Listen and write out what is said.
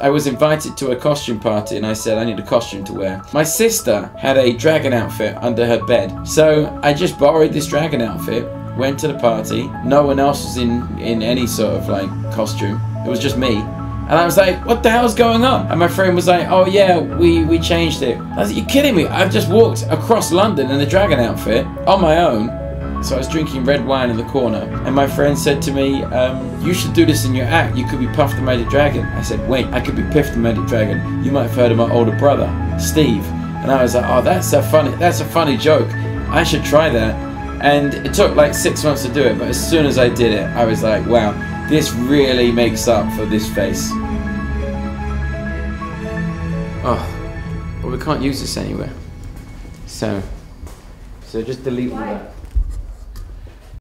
I was invited to a costume party and I said I need a costume to wear. My sister had a dragon outfit under her bed. So I just borrowed this dragon outfit, went to the party. No one else was in, in any sort of like costume. It was just me. And I was like, what the hell's going on? And my friend was like, oh yeah, we, we changed it. I was like, you kidding me? I've just walked across London in a dragon outfit on my own. So I was drinking red wine in the corner, and my friend said to me, um, "You should do this in your act. You could be Puff the Magic Dragon." I said, "Wait, I could be Piff the Magic Dragon. You might have heard of my older brother, Steve." And I was like, "Oh, that's a funny, that's a funny joke. I should try that." And it took like six months to do it, but as soon as I did it, I was like, "Wow, this really makes up for this face." Oh, but we can't use this anywhere. So, so just delete all that.